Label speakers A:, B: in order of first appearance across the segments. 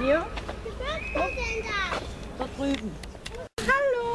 A: Hier? Was ist denn da? Da drüben. Hallo.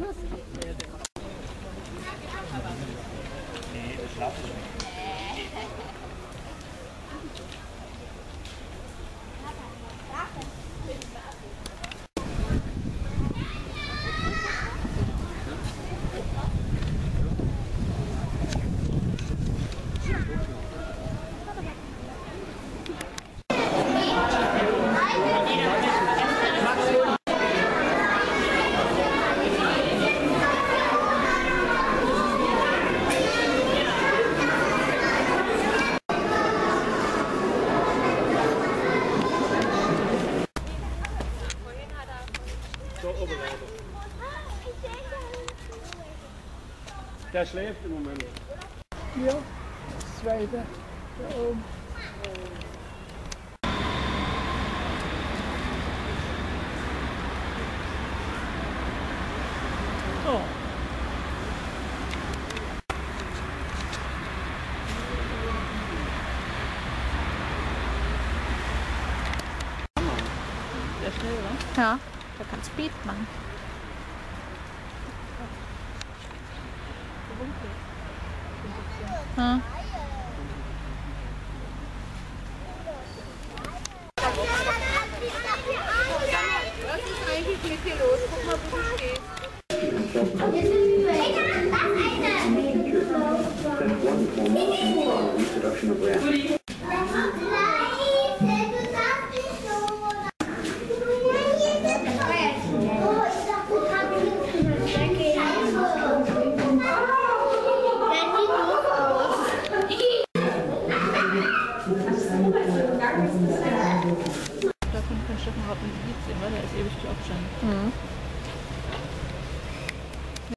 A: Nasıl? zal overlijden. Tess leeft op moment. Ja, tweede. De oom.
B: Oh. Dat is hè?
C: Ja. Da kannst du machen. That's
D: of introduction
C: 嗯。